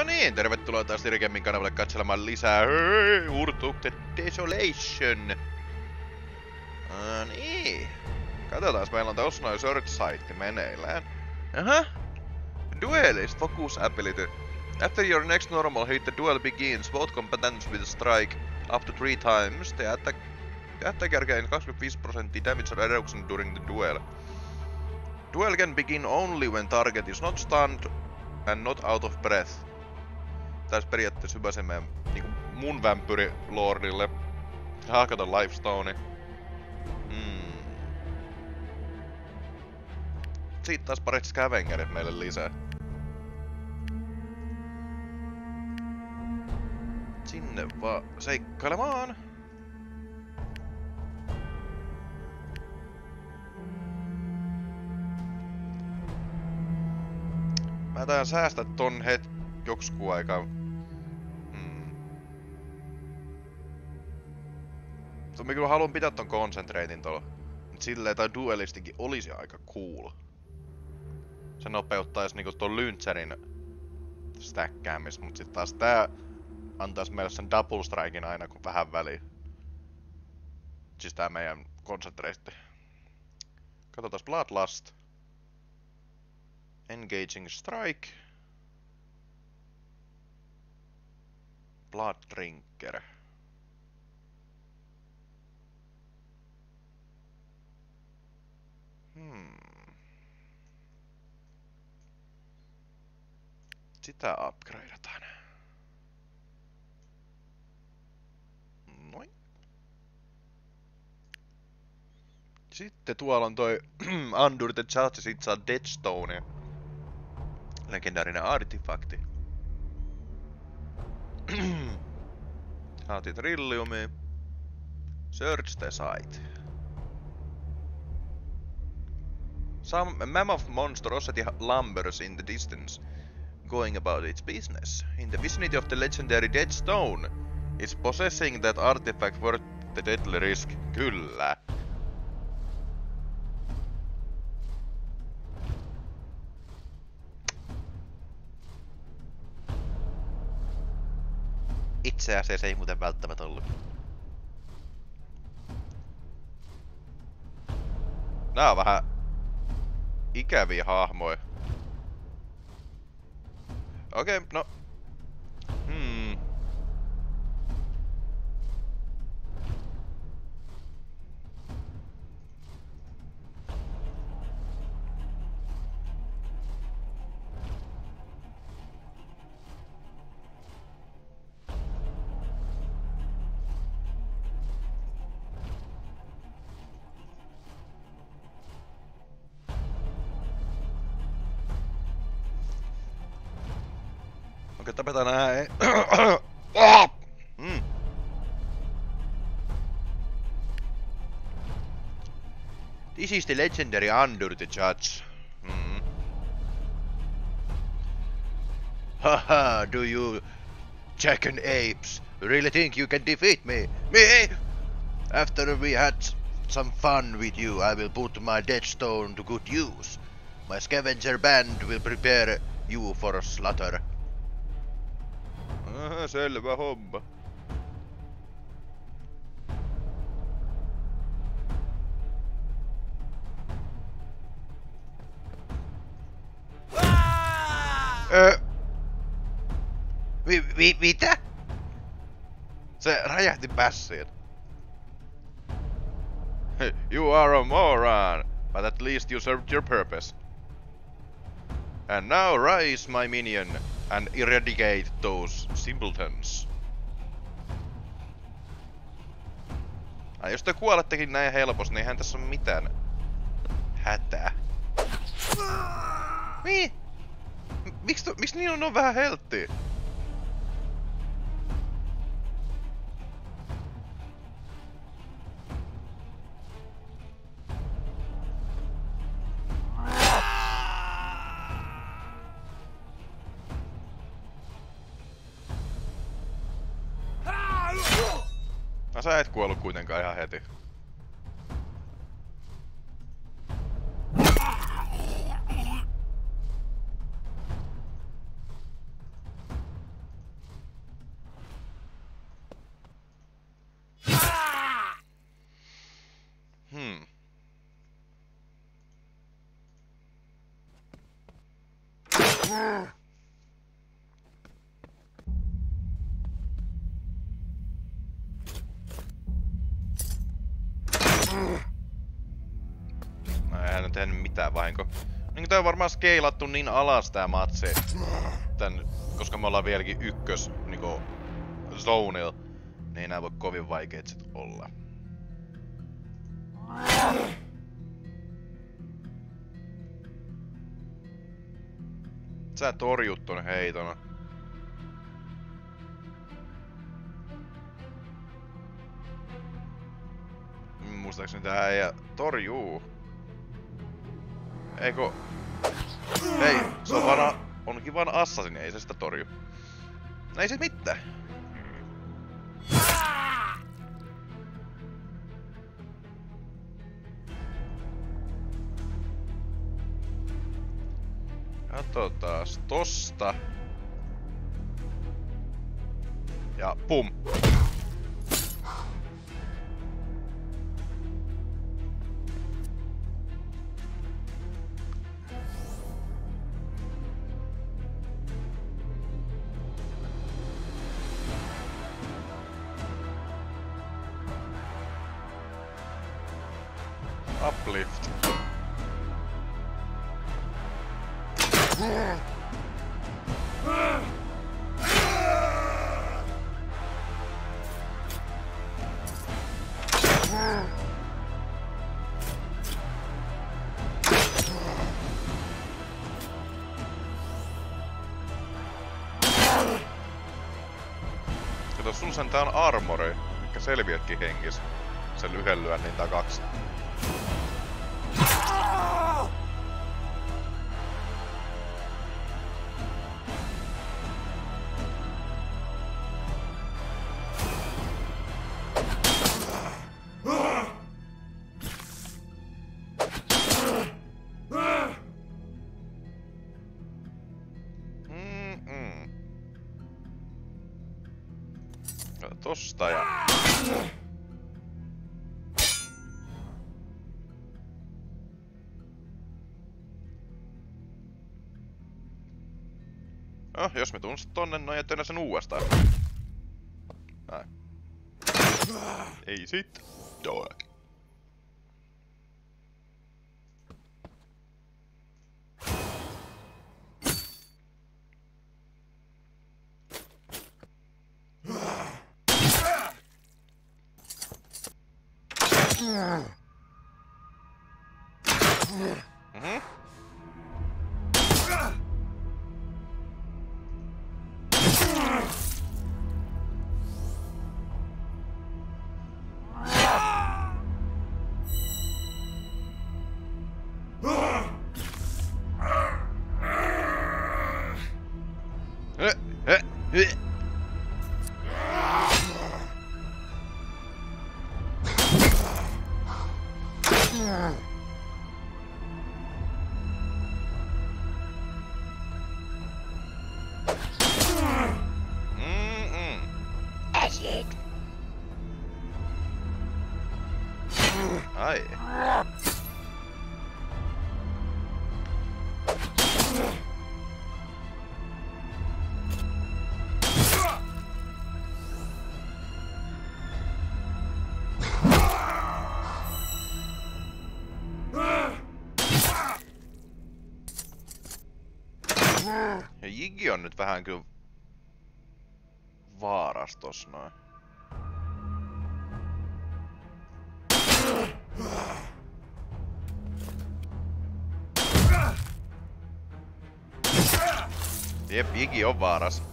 No niin, tervetuloa taas Dirgemmin kanavalle katselemaan lisää the Desolation. No niin. Katsotaan, meillä on tossa noin search site meneillään. Aha. Duelist focus ability. After your next normal hit, the duel begins. Both combatants with strike up to three times. The attack, the attacker gain 25% damage reduction during the duel. Duel can begin only when target is not stunned and not out of breath. Tässä periaatteessa hyvä se meidän, niinku mun vampyri lordille. Hakata lifestone. Hmm. Siitä taas parit scavengerit meille lisää. Sinne vaan seikkailemaan. Mä taidan säästä ton het joksku aika. Mutta mä kyllä haluan pitää ton concentratein tuolla. Mut silleen tai duelistikin olisi aika cool. Se nopeuttaisi niinku ton lyntsärin stäkkäämis, mut sit taas tää antais meille sen double strikein aina kun vähän väliin. Siis tää meidän concentrate. Katsotaan Bloodlust. Engaging Strike. Blood Drinker. Hmm. Sitä upgradeataan. Noin. Sitten tuolla on toi Undur the Judge, sit saa Deathstonea. Legendaarinen artefakti. Saatiin Trilliumi. Search the site. Some mammoth monstrosity lumbers in the distance, going about its business. In the vicinity of the legendary Dead Stone, it's possessing that artifact worth the deadly risk. Kyllä. Itse asiassa ei muuten välttämättä ollut. Nää on vähän ikäviä hahmoja. Okei, okay, no. Ei- Ah! Mm. This is the legendary Under the Judge. Mm. Haha, do you chicken apes really think you can defeat me? Me? After we had some fun with you, I will put my deathstone to good use. My scavenger band will prepare you for slaughter. Selvä homma. Öö. Mi, mi, mitä? Se räjähti pässiin. You are a moron, but at least you served your purpose. And now rise, my minion, and eradicate those simpletons. Ai, jos te kuolettekin näin helposti, niin eihän tässä ole mitään hätää. Niin? M- Miksi, niin on, on vähän helttiä? No sä et kuollut kuitenkaan ihan heti. Yeah. Mitään vahinko. Niin tää on varmaan skeilattu niin alas tää matsi. Tän, koska me ollaan vieläkin ykkös niinku zonil, niin ei nää voi kovin vaikeet sit olla. Sä torjut ton heiton. Muistaakseni tää ei torjuu. Eikö... Ei, se on vaan... Onkin vaan assassin, ei se sitä torju. Ei se mitään. Katsotaas tosta. Ja pum. Sentään on armori, mikä selviätkin henkis sen yhden lyönnin takaksi. Mm-mm. Tosta ja... No, jos me tuun sit tonne noin ja sen uudestaan. Näin. Ei sit. Joo. Eh, Jiggi on nyt vähän kyllä vaaras tossa noin. Jep, Jiggi on vaaras.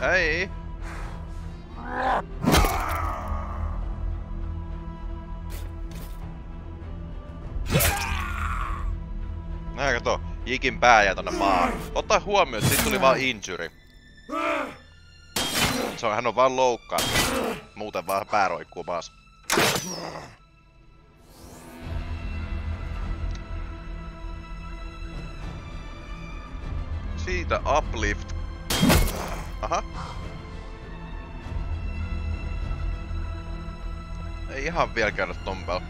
Ei. Nää kato, Jikin pää jää tonne maahan. Ota huomioon, siitä tuli vaan injury. Se on, hän on vaan loukkaan. Muuten vaan pää roikkuu maassa. Siitä uplift. Aha. Ei ihan vielä käydä tompel.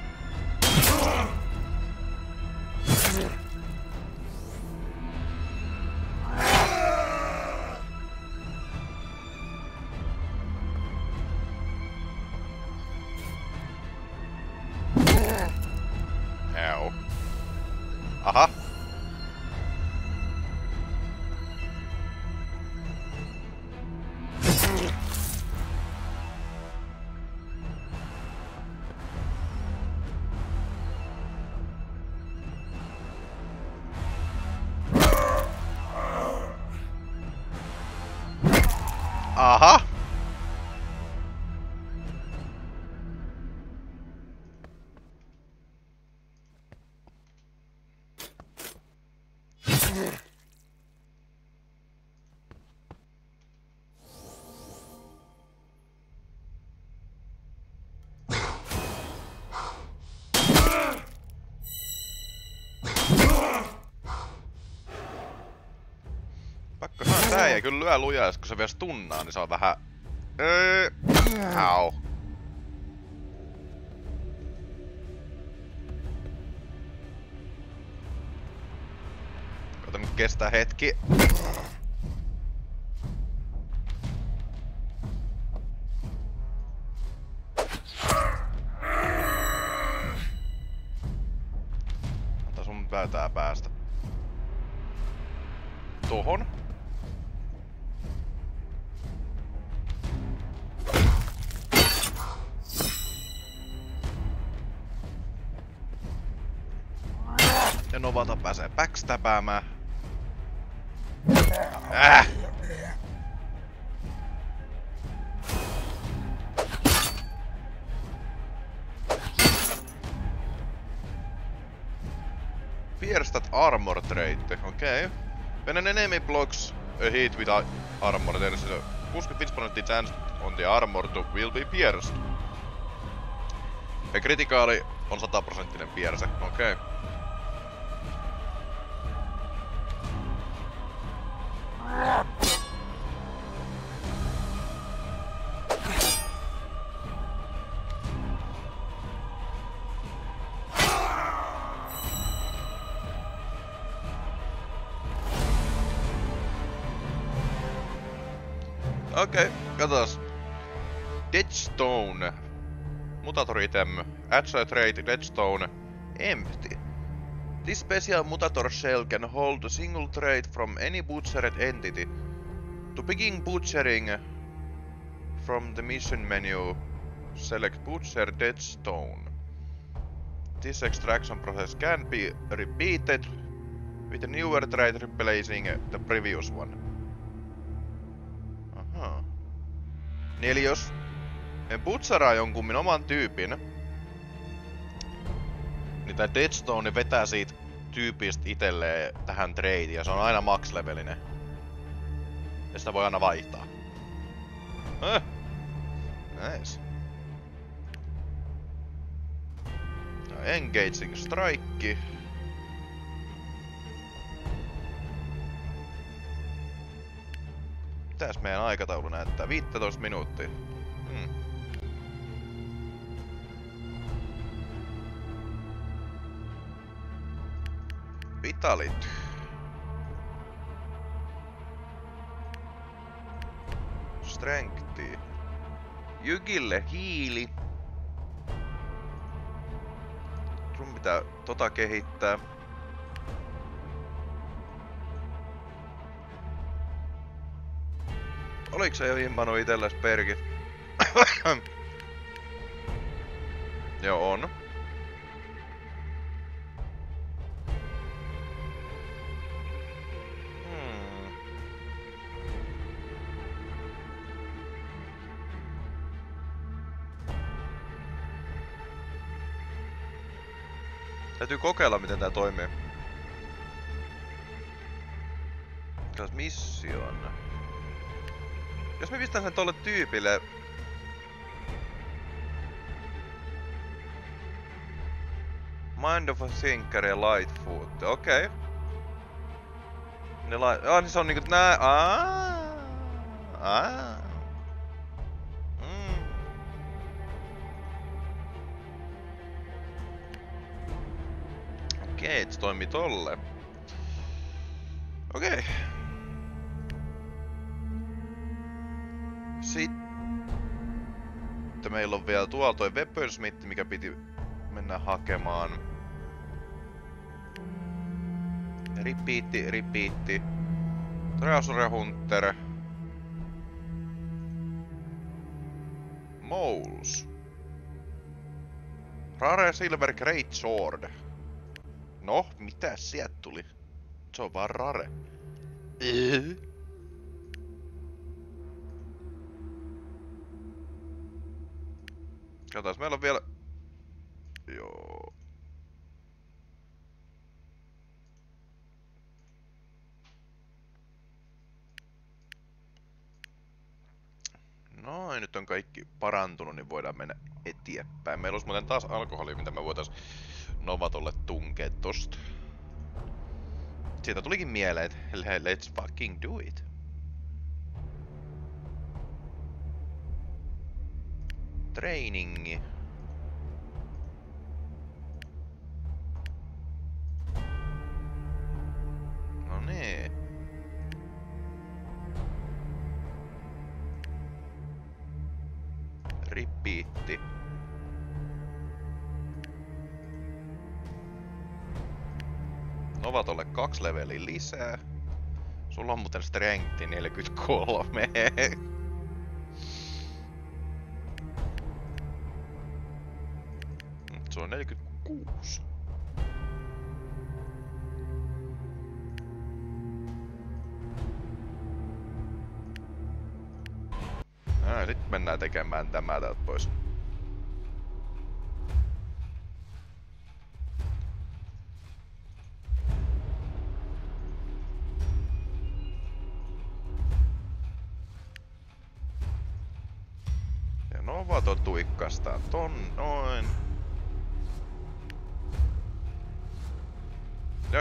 Ow. Aha. Aha! Ei kyllä lyö lujaa, kun se vielä stunnaa, niin se on vähän... Öö... Au. Kato nyt kestää hetki. Anta päätää päästä. Tohon. Novata pääsee backstabäämään. Äh! Pierce that armor trait, okei. Okay. When an enemy blocks a hit with armor, there is a 65% chance on the armor to will be pierced. Ja kritikaali on 100% pierce, okei. Okay. Mutator item. Agile trait Deadstone. Empty. This special mutator shell can hold a single trait from any butchered entity. To begin butchering from the mission menu, select Butcher Deadstone. This extraction process can be repeated with a newer trait replacing the previous one. Aha. Niin me butcheraa jonkun min oman tyypin, niin tää Deadstone vetää siitä tyypistä itelleen tähän tradeen ja se on aina max-levelinen. Ja sitä voi aina vaihtaa. Höh. Nice. Ja engaging strike. Mitäs meidän aikataulu näyttää? 15 minuuttia. Vitality. Strengthi. Jykille hiili. Sun pitää tota kehittää. Oliko se jo himmannut itelles perki? Joo, on. Täytyy kokeilla, miten tää toimii. Taas mission. Jos me pistän sen tolle tyypille... Mind of a Thinker ja Lightfoot, okei. Okay. Ne la... Ah, niin se on niinku nää... Aa. Aa. Se toimii tolle. Okei. Okay. Sitten meillä on vielä tuolla toi Weaponsmith, mikä piti mennä hakemaan. Ripiitti, ripiitti. Treasure Hunter. Moles. Rare Silver Great Sword. No, mitä sieltä tuli? Se on vaan rare. Katsotaan, meillä on vielä... Joo. Noin, nyt on kaikki parantunut, niin voidaan mennä eteenpäin. Meillä olisi muuten taas alkoholi, mitä me voitais Novatolle tunkea tosta. Siitä tulikin mieleen, että let's fucking do it. Trainingi. No niin. Ripiitti. Novatolle kaksi leveliä lisää. Sulla on muuten strengthi 43. Se on 46. Ah, nyt mennään tekemään tämä täältä pois.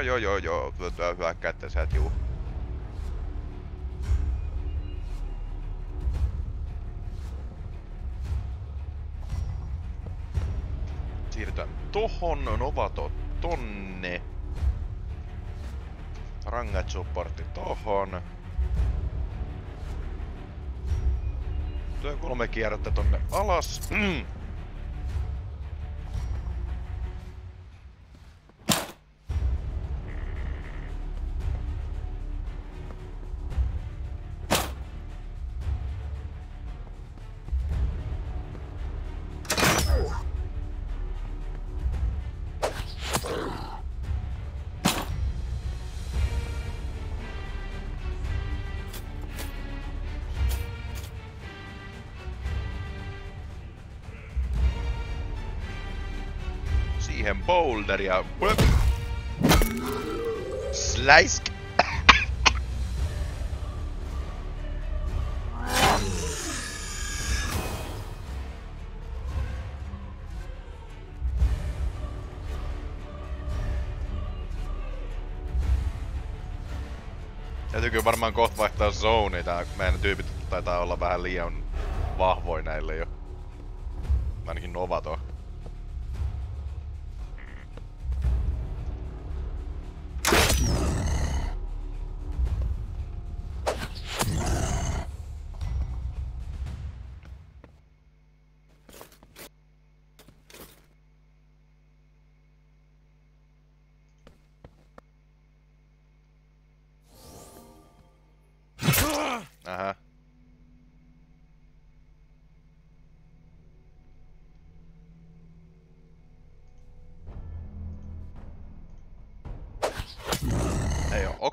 Joo, joo, joo. Hyvä kättä sä, juu. Siirrytään tohon, Novato tonne. Rangat supportti tohon. Työ kolme kierrettä tonne alas. Mm. Siihen boulderia. Slice. Täytyykö varmaan kohta vaihtaa zone, tää meidän tyypit taitaa olla vähän liian vahvoja näille jo. Ainakin Novato.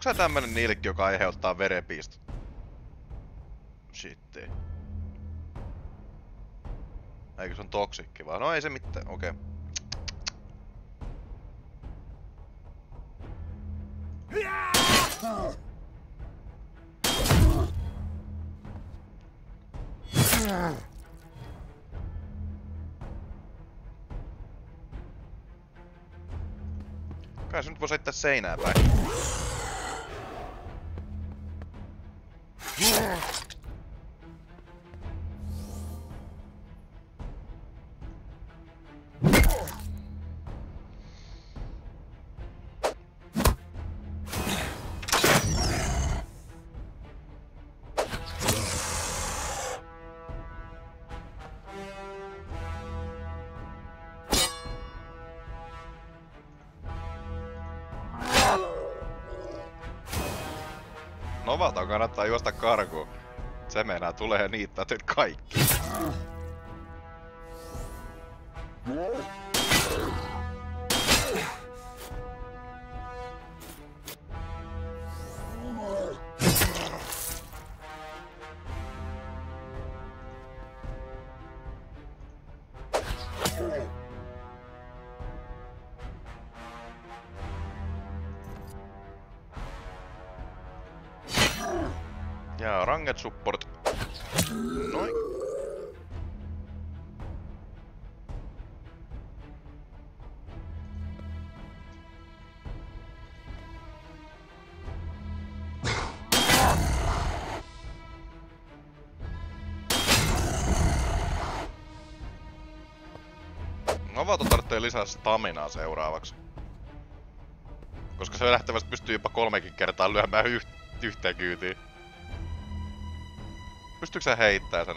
sä tämmönen nilkki, joka aiheuttaa verenpiistot? Shitti. Eikö se on toksikki vaan? No ei se mitään, okei. Okay. Kai se nyt voi seittää seinää päin. Novalta kannattaa juosta karkuun. Se meinaa tulee niittää teet kaikki. Novato tarvitsee lisää staminaa seuraavaksi. Koska se lähtevästi pystyy jopa kolmekin kertaa lyömään yht yhteen kyytiin. Pystyykö sä heittää sen?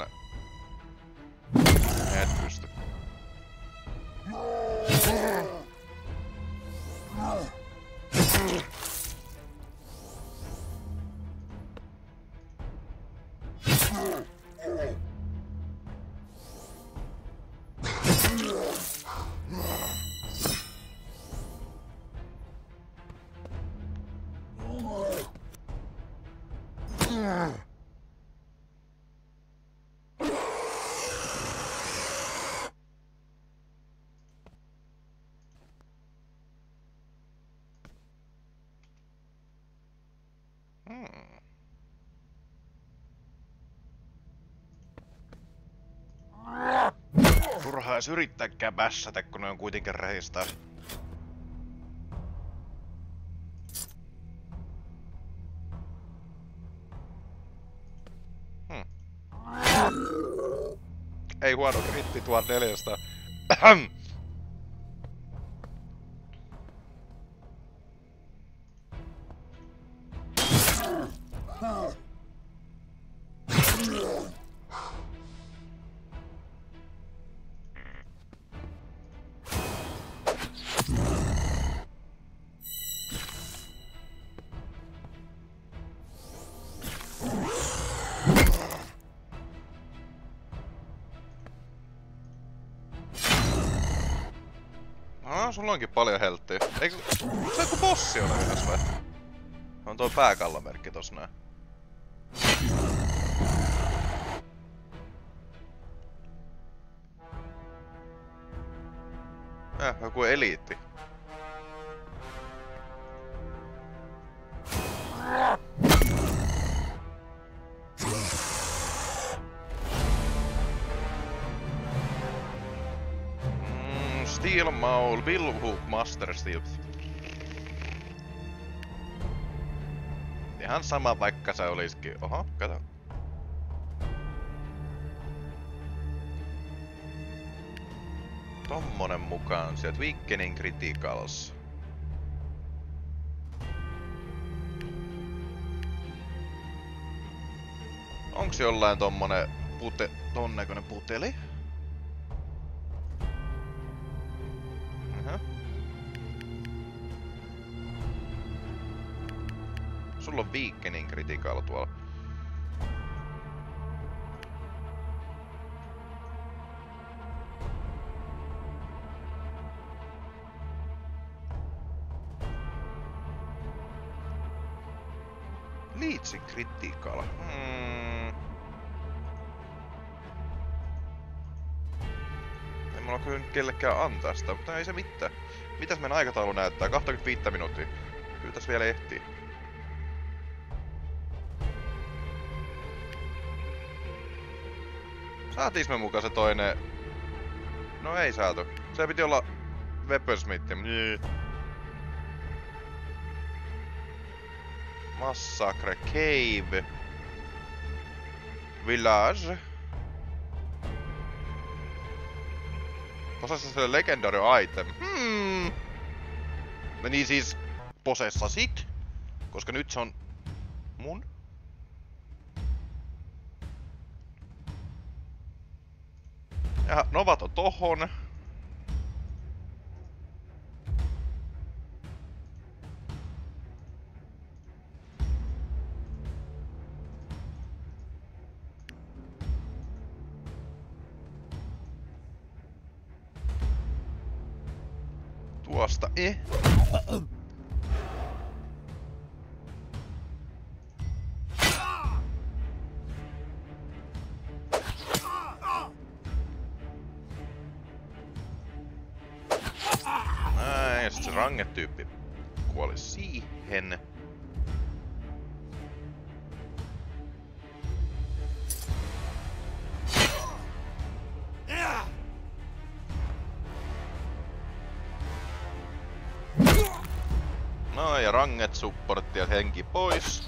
Edes yrittääkään vässätä, kun ne on kuitenkin reistaa. Hmm. Ei huono kritti 1400. onkin paljon helttiä. Eikö... Se joku bossi yhdessä vai? On tuo pääkallomerkki tossa näin. Sama vaikka se olisikin. Oho, kato. Tommonen mukaan sieltä Weakening Criticals. Onks jollain tommonen pute, ton puteli? Critical tuolla. Leedsin Critical. Hmm. Ei mulla kyllä kellekään antaa sitä, mutta ei se mitään. Mitäs meidän aikataulu näyttää? 25 minuuttia. Kyllä tässä vielä ehtii. Saatiis me mukaan se toinen... No ei saatu. Se piti olla Weaponsmith. Niin. Massacre Cave. Village. Possessa legendary item. Hmm. Meni siis posessasit. Koska nyt se on mun. Ja novat on tohon. Tuosta eh. Ranget supportti ja henki pois.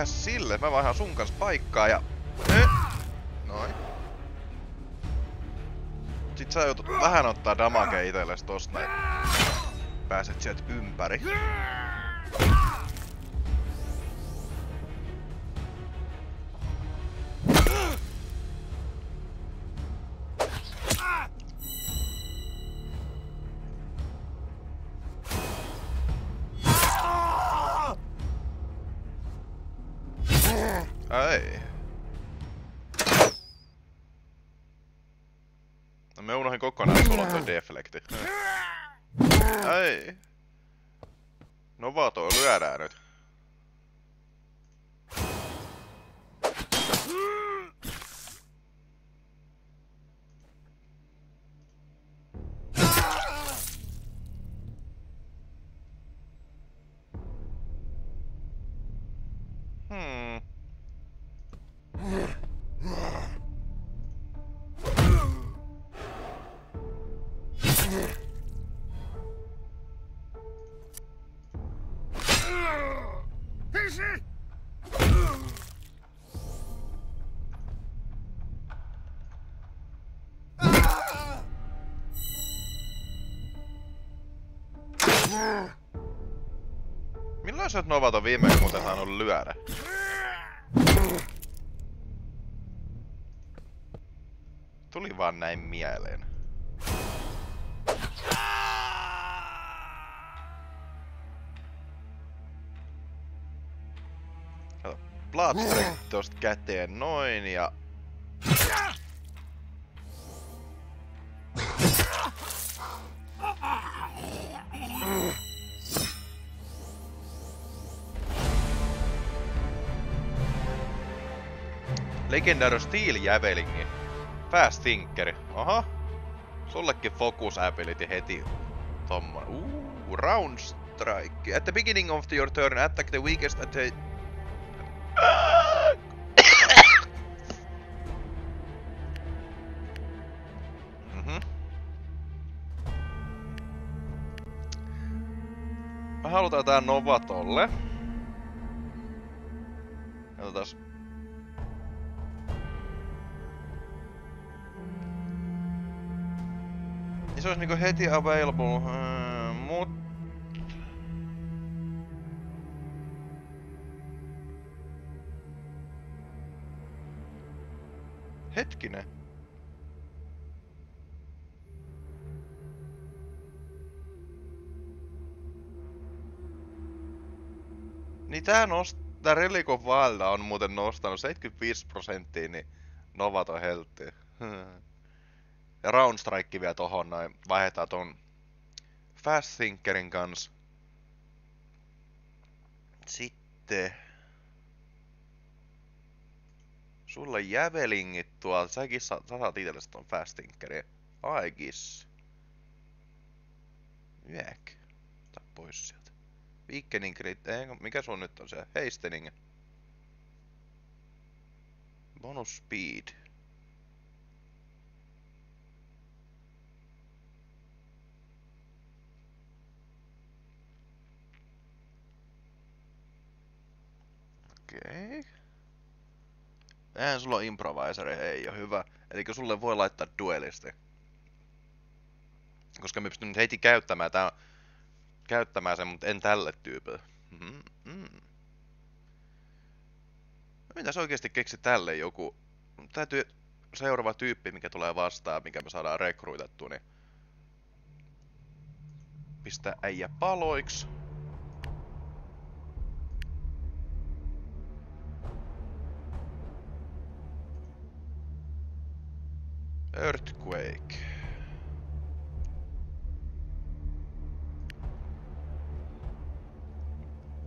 Tehdä sille, mä vaihan sun kanssa paikkaa ja... Noin. Sit sä joutut vähän ottaa damagea itelles tosta näin. Pääset sieltä ympäri. No me unohdin kokonaan, että sulla toi deflekti. Ei. No vaan toi lyödään nyt. Milloin sä oot Novato viimeksi muuten saanut lyödä? Tuli vaan näin mieleen. Kato, Bloodstreak tosta käteen noin ja... Legendary Steel Javelingi. Fast Thinker. Aha. Sullekin Focus Ability heti. Tommonen. Uh, round Strike. At the beginning of your turn, attack the weakest at the... Mhm. Me halutaan tää Nova tolle. Katsotaas. Se olisi niinku heti available, uh, mut... Hetkinen. Niin tää nost... Tää Relic of Wild on muuten nostanut 75 prosenttia, niin Novato heltti. Ja Round Strike vielä tohon noin. Vaihdetaan ton Fast Thinkerin kanssa. Sitten... Sulla jävelingit tuolla. Säkin sa sä saat itsellesi ton Fast Thinkerin. Aegis. Yäk. Ota pois sieltä. Weakening crit. Ei, mikä sun nyt on se? Hastening. Bonus speed. Okei. Eihän sulla on improviseri, ei ole hyvä. Eli sulle voi laittaa duelisti. Koska me pystyn nyt heti käyttämään tää, käyttämään sen, mutta en tälle tyypille. Mm -hmm. Mitäs oikeesti keksi tälle joku? Täytyy seuraava tyyppi, mikä tulee vastaan, mikä me saadaan rekruitettu, niin pistää äijä paloiksi. Earthquake.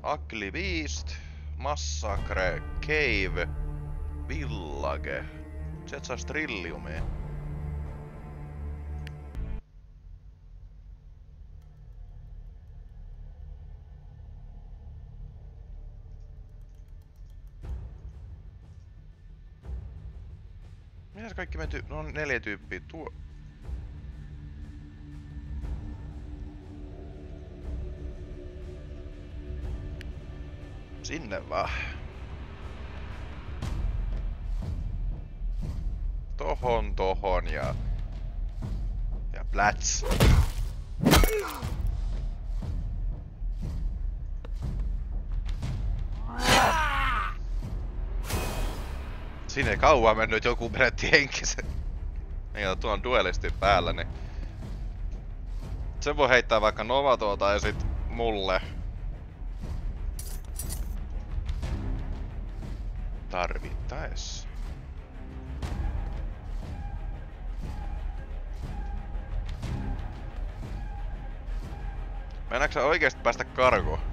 Ugly Beast, Massacre, Cave, Village. Sieltä saa Strilliumia. Mitäs kaikki me tyy... No neljä tyyppiä. Tuo... Sinne vaan. Tohon, tohon ja... Ja plats. Siinä ei kauan mennyt, joku menetti henkisen. Niin, tuon on duelisti päällä, niin... Se voi heittää vaikka Novatoa ja sit mulle. Tarvittais. Mennäänkö oikeesti päästä karkuun?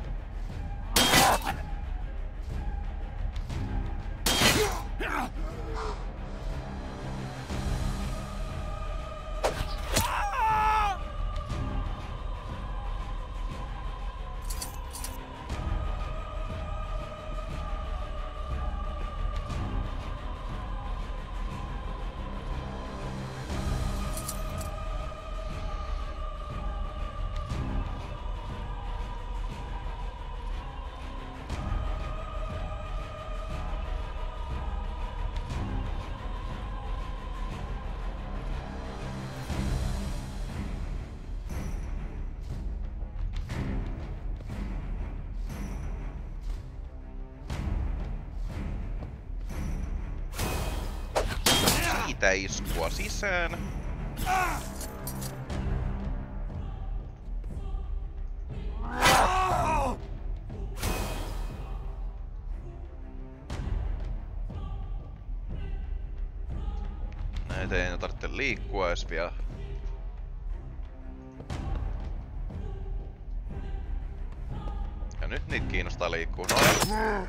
Iskua sisään. Näitä ei tarvitse liikkua edes vielä. Ja nyt niitä kiinnostaa liikkua. No.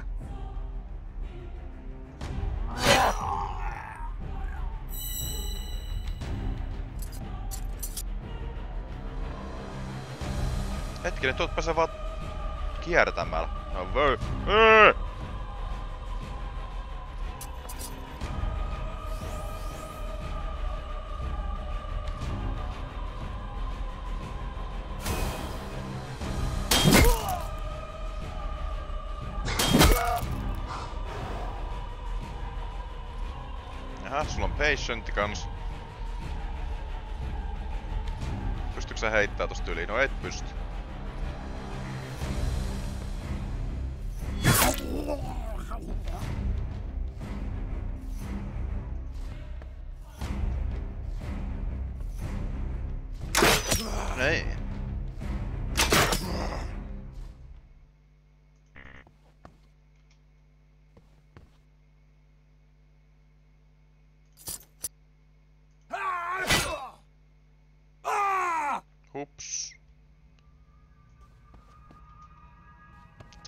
Hetkinen, tuotpa se vaan kiertämällä. No voi. Sulla on kans. Pystytkö sä heittää tosta yli? No et pysty.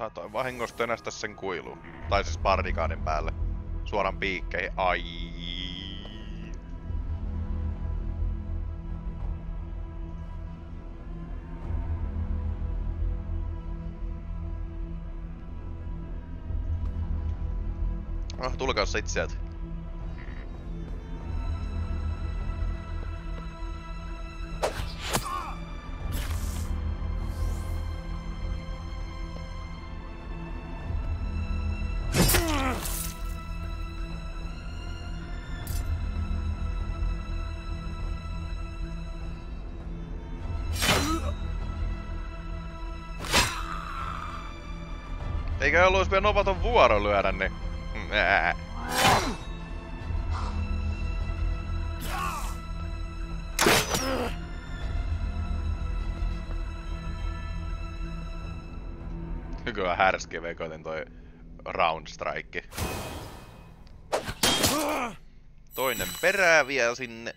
Saatoin vahingossa tönästä sen kuiluun. Tai siis bardikaadin päälle. Suoran piikkeihin. Ai. Ah, tulkaa sit sieltä. Eikä ollut vielä novaton vuoro lyödä, niin... Ää. Kyllä härski vekoten toi round strike. Toinen perää vielä sinne.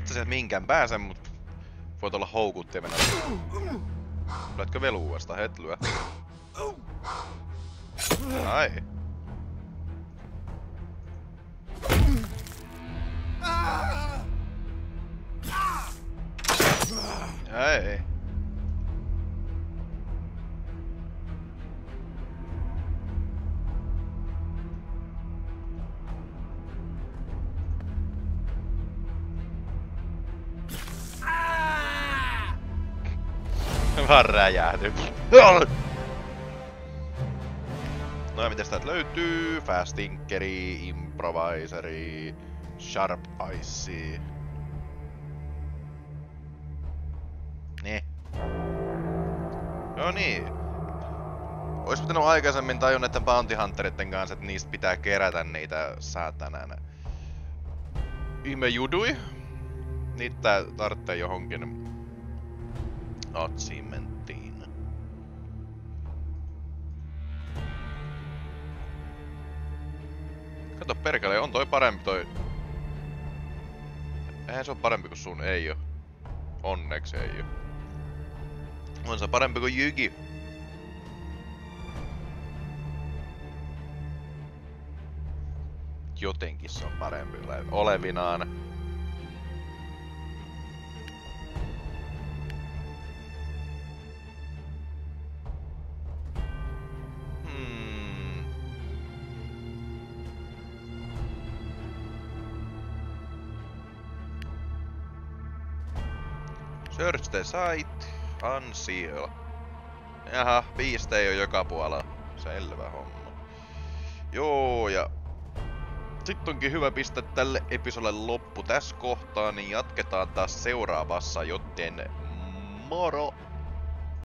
Että sieltä minkään pääse, mut voit olla houkuttimena. Lyötkö vielä uudestaan? Et lyö. Ai. Ei. Vaan räjähdy. No ja mitäs täältä löytyy? Fast Tinkeri, Improviseri, Sharp Ice. Ne. No niin. Ois pitänyt aikaisemmin tajun näiden Bounty Hunteritten kanssa, että niistä pitää kerätä niitä säätänä ihme judui. Niitä tarvitsee johonkin achievementtiin. Kato perkele, on toi parempi toi... Eihän se on parempi kuin sun, ei oo. Onneksi ei oo. On se parempi kuin Jygi. Jotenkin se on parempi olevinaan. The site, unseal. Jaha, biiste ei oo joka puolella. Selvä homma. Joo, ja sitten onkin hyvä pistää tälle episodelle loppu tässä kohtaa, niin jatketaan taas seuraavassa, joten moro!